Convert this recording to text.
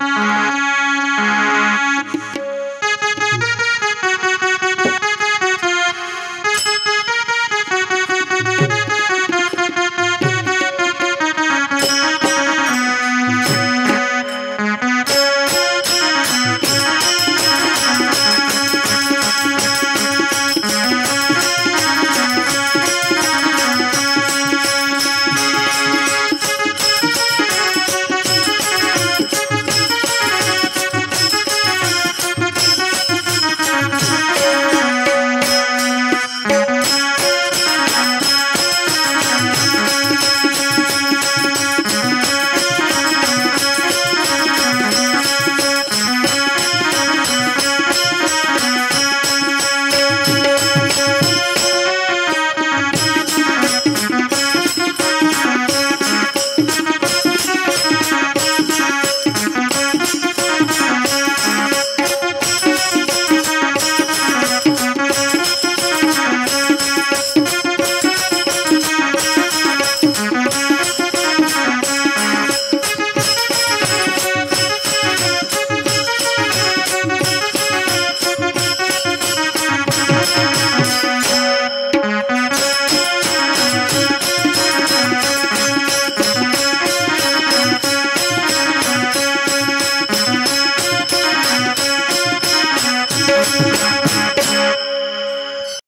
Bye.